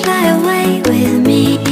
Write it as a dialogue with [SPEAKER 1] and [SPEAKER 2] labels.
[SPEAKER 1] fly away with me.